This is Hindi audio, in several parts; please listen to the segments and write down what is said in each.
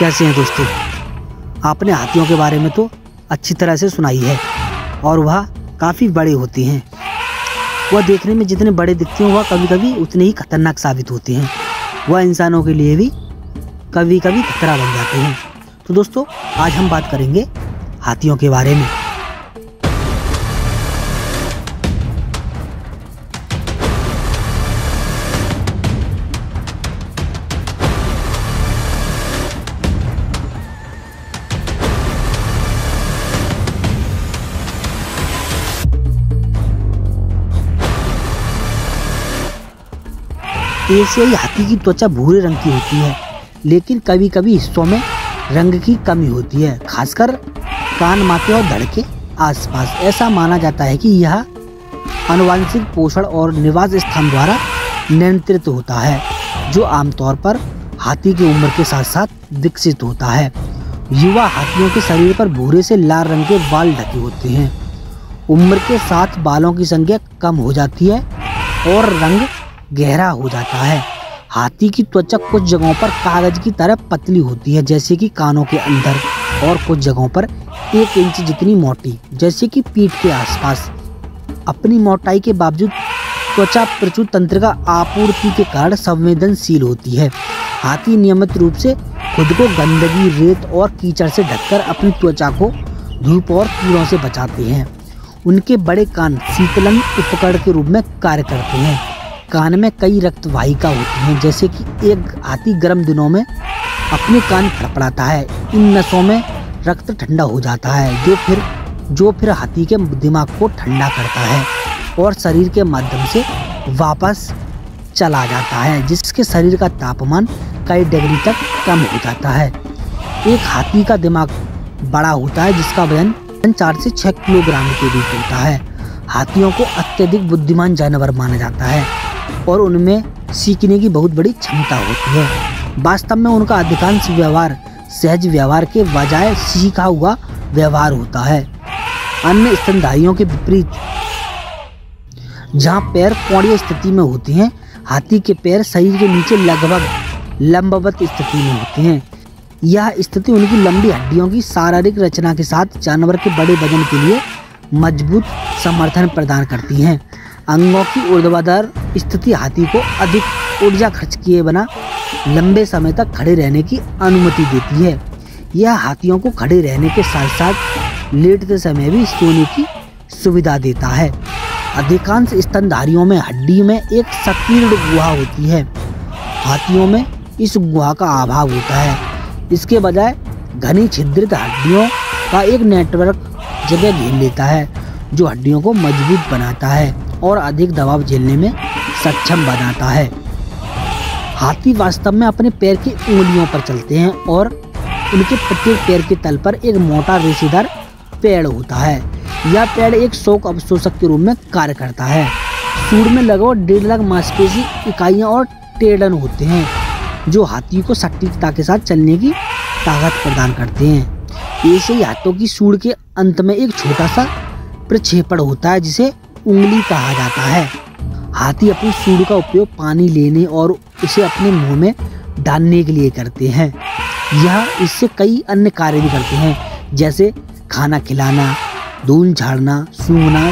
कैसे हैं दोस्तों? आपने हाथियों के बारे में तो अच्छी तरह से सुनाई है और वह काफ़ी बड़े होते हैं। वह देखने में जितने बड़े दिखते हैं, वह कभी कभी उतने ही खतरनाक साबित होते हैं। वह इंसानों के लिए भी कभी कभी खतरा बन जाते हैं। तो दोस्तों, आज हम बात करेंगे हाथियों के बारे में। एशियाई हाथी की त्वचा भूरे रंग की होती है, लेकिन कभी कभी हिस्सों में रंग की कमी होती है, खासकर कान माथे और धड़ के आसपास। ऐसा माना जाता है कि यह अनुवांशिक पोषण और निवास स्थान द्वारा नियंत्रित होता है, जो आमतौर पर हाथी की उम्र के साथ साथ विकसित होता है। युवा हाथियों के शरीर पर भूरे से लाल रंग के बाल ढके होते हैं। उम्र के साथ बालों की संख्या कम हो जाती है और रंग गहरा हो जाता है। हाथी की त्वचा कुछ जगहों पर कागज़ की तरह पतली होती है, जैसे कि कानों के अंदर, और कुछ जगहों पर एक इंच जितनी मोटी, जैसे कि पीठ के आसपास। अपनी मोटाई के बावजूद त्वचा प्रचुर तंत्र का आपूर्ति के कारण संवेदनशील होती है। हाथी नियमित रूप से खुद को गंदगी, रेत और कीचड़ से ढककर अपनी त्वचा को धूप और कीड़ों से बचाते हैं। उनके बड़े कान शीतलन उपकरण के रूप में कार्य करते हैं। कान में कई रक्त वाहिका होती हैं, जैसे कि एक हाथी गर्म दिनों में अपने कान फड़फड़ाता है। इन नसों में रक्त ठंडा हो जाता है, जो फिर जो फिर हाथी के दिमाग को ठंडा करता है और शरीर के माध्यम से वापस चला जाता है, जिसके शरीर का तापमान कई डिग्री तक कम हो जाता है। एक हाथी का दिमाग बड़ा होता है, जिसका वज़न चार से छः किलोग्राम के बीच होता है। हाथियों को अत्यधिक बुद्धिमान जानवर माना जाता है। और उनमें सीखने की बहुत बड़ी क्षमता होती है। वास्तव में उनका अधिकांश व्यवहार सहज व्यवहार के बजाय सीखा हुआ व्यवहार होता है। अन्य स्तनधारियों के विपरीत, जहाँ पैर पौड़ी स्थिति में होते हैं, हाथी के पैर शरीर के नीचे लगभग लंबवत स्थिति में होते हैं। यह स्थिति उनकी लंबी हड्डियों की शारीरिक रचना के साथ जानवर के बड़े वज़न के लिए मज़बूत समर्थन प्रदान करती हैं। अंगों की ऊर्ध्वाधर स्थिति हाथी को अधिक ऊर्जा खर्च किए बिना लंबे समय तक खड़े रहने की अनुमति देती है। यह हाथियों को खड़े रहने के साथ साथ लेटते समय भी सोने की सुविधा देता है। अधिकांश स्तनधारियों में हड्डी में एक संकीर्ण गुहा होती है। हाथियों में इस गुहा का अभाव होता है। इसके बजाय घनी छिद्रित हड्डियों का एक नेटवर्क जगह घेर लेता है, जो हड्डियों को मज़बूत बनाता है। और अधिक दबाव झेलने में सक्षम बनाता है। हाथी वास्तव में अपने पैर की उंगलियों पर चलते हैं और उनके प्रत्येक पैर के तल पर एक मोटा रेशेदार पेड़ होता है। यह पेड़ एक शोक अवशोषक के रूप में कार्य करता है। सूर में लगभग डेढ़ लाख मांसपेशी, इकाइयाँ और टेडन होते हैं, जो हाथी को सटीकता के साथ चलने की ताकत प्रदान करते हैं। ऐसे ही हाथों की सूर के अंत में एक छोटा सा प्रक्षेपण होता है, जिसे उंगली कहा जाता है। हाथी अपनी सूंड का उपयोग पानी लेने और उसे अपने मुँह में डालने के लिए करते हैं। यह इससे कई अन्य कार्य भी करते हैं, जैसे खाना खिलाना, धूल झाड़ना, सूंघना,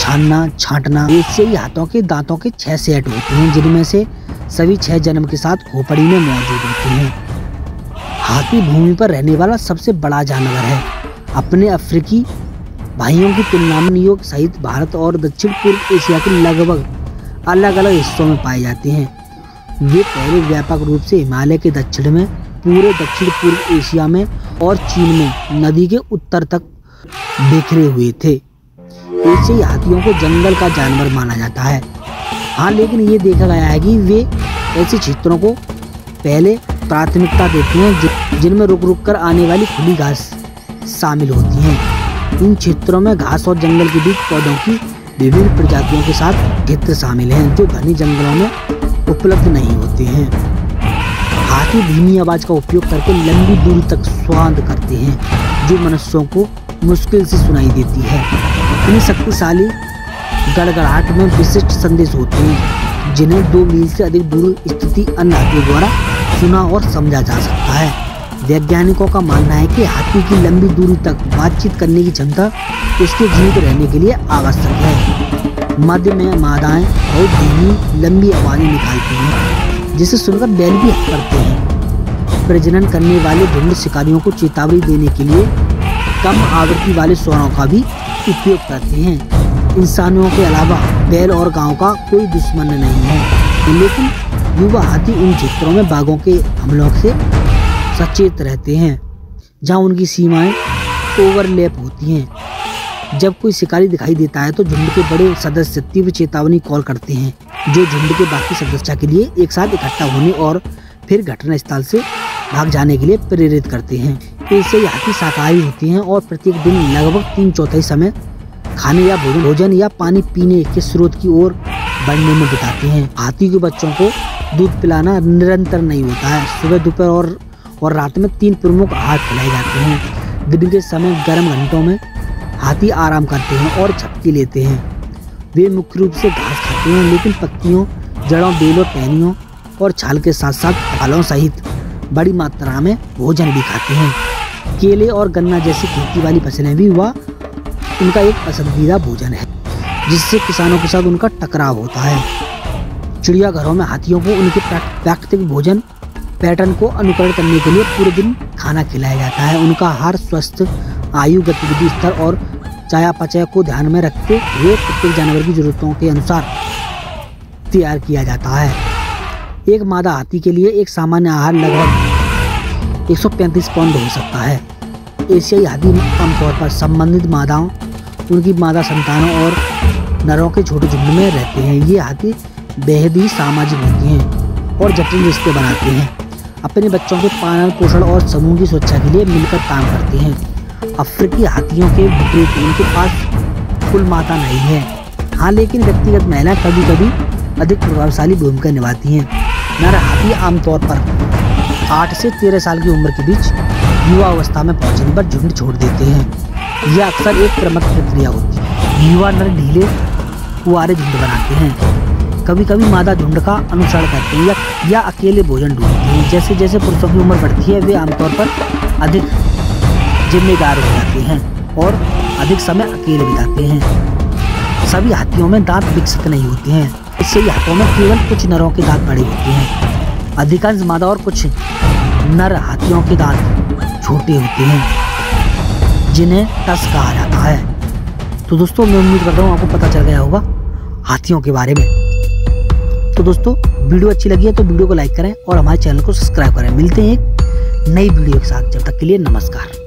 छानना, छांटना। इससे ही हाथों के दांतों के छह सेट होते हैं, जिनमें से सभी छह जन्म के साथ खोपड़ी में मौजूद होते हैं। हाथी भूमि पर रहने वाला सबसे बड़ा जानवर है। अपने अफ्रीकी भाइयों की तुलना में न्यूयॉर्क सहित भारत और दक्षिण पूर्व एशिया के लगभग अलग अलग हिस्सों में पाए जाते हैं। वे पहले व्यापक रूप से हिमालय के दक्षिण में, पूरे दक्षिण पूर्व एशिया में और चीन में नदी के उत्तर तक बिखरे हुए थे। ऐसे हाथियों को जंगल का जानवर माना जाता है। हाँ लेकिन ये देखा गया है कि वे ऐसे क्षेत्रों को पहले प्राथमिकता देते हैं, जिनमें रुक रुक कर आने वाली खुली घास शामिल होती हैं। इन क्षेत्रों में घास और जंगल के बीच पौधों की विभिन्न प्रजातियों के साथ क्षेत्र शामिल हैं, जो घनी जंगलों में उपलब्ध नहीं होते हैं। हाथी धीमी आवाज़ का उपयोग करके लंबी दूरी तक स्वाद करते हैं, जो मनुष्यों को मुश्किल से सुनाई देती है। अपनी शक्तिशाली गड़गड़ाहट में विशिष्ट संदेश होते हैं, जिन्हें दो मील से अधिक दूर स्थिति अन्य हाथियों द्वारा सुना और समझा जा सकता है। वैज्ञानिकों का मानना है कि हाथी की लंबी दूरी तक बातचीत करने की क्षमता उसके जीवित रहने के लिए आवश्यक है। मध्य में मादाएँ बहुत धीमी लंबी आवाज़ें निकालती हैं, जिसे सुनकर बैल भी करते हैं। प्रजनन करने वाले झुंड शिकारियों को चेतावनी देने के लिए कम आवृत्ति वाले स्वरों का भी उपयोग करते हैं। इंसानों के अलावा बैल और गाँव का कोई दुश्मन नहीं है। लेकिन युवा हाथी उन क्षेत्रों में बाघों के हमलों से सचेत रहते हैं, जहाँ उनकी सीमाएँ ओवरलैप होती हैं। जब कोई शिकारी दिखाई देता है तो झुंड के बड़े सदस्य तीव्र चेतावनी कॉल करते हैं, जो झुंड के बाकी सदस्य के लिए एक साथ इकट्ठा होने और फिर घटना स्थल से भाग जाने के लिए प्रेरित करते हैं। इससे हाथी शाकाहारी होते हैं और प्रत्येक दिन लगभग तीन चौथाई समय खाने या भोजन भोजन या पानी पीने के स्रोत की ओर बढ़ने में बिताते हैं। हाथी के बच्चों को दूध पिलाना निरंतर नहीं होता है। सुबह, दोपहर और और रात में तीन प्रमुख आहार खिलाए जाते हैं। दिन के समय गर्म घंटों में हाथी आराम करते हैं और झपकी लेते हैं। वे मुख्य रूप से घास खाते हैं, लेकिन पत्तियों, जड़ों, बेलों, टहनियों और छाल के साथ साथ फलों सहित बड़ी मात्रा में भोजन भी खाते हैं। केले और गन्ना जैसी खेती वाली फ़सलें भी हुआ, उनका एक पसंदीदा भोजन है, जिससे किसानों के साथ उनका टकराव होता है। चिड़ियाघरों में हाथियों को उनके प्राकृतिक भोजन पैटर्न को अनुकरण करने के लिए पूरे दिन खाना खिलाया जाता है। उनका आहार स्वस्थ, आयु, गतिविधि स्तर और चयापचय को ध्यान में रखते हुए प्रत्येक जानवर की जरूरतों के अनुसार तैयार किया जाता है। एक मादा हाथी के लिए एक सामान्य आहार लगभग 135 पाउंड हो सकता है। एशियाई हाथी आमतौर पर संबंधित मादाओं, उनकी मादा संतानों और नरों के छोटे झुंड में रहते हैं। ये हाथी बेहद ही सामाजिक होते हैं और जटिल रिश्ते बनाते हैं। अपने बच्चों के पालन पोषण और समूह की सुरक्षा के लिए मिलकर काम करते हैं। अफ्रीकी हाथियों के विपरीत उनके पास कुल माता नहीं है। हाँ लेकिन व्यक्तिगत महिलाएँ कभी कभी अधिक प्रभावशाली भूमिका निभाती हैं। नर हाथी आमतौर पर आठ से तेरह साल की उम्र के बीच युवा अवस्था में पहुँचने पर झुंड छोड़ देते हैं। यह अक्सर एक क्रमिक प्रक्रिया होती है। युवा नर ढीले कुआरे झुंड बनाते हैं। कभी कभी मादा झुंड का अनुसरण करते हैं या, अकेले भोजन ढूंढते हैं। जैसे जैसे पुरुषों की उम्र बढ़ती है वे आमतौर पर अधिक जिम्मेदार हो जाते हैं और अधिक समय अकेले बिताते हैं। सभी हाथियों में दांत विकसित नहीं होते हैं। इससे हाथों में केवल कुछ नरों के दांत बड़े होते हैं। अधिकांश मादा और कुछ नर हाथियों के दांत छोटे होते हैं जिन्हें टस कहा जाता है। तो दोस्तों मैं उम्मीद करता हूँ आपको पता चल गया होगा हाथियों के बारे में। तो दोस्तों, वीडियो अच्छी लगी है तो वीडियो को लाइक करें और हमारे चैनल को सब्सक्राइब करें। मिलते हैं एक नई वीडियो के साथ। जब तक के लिए नमस्कार।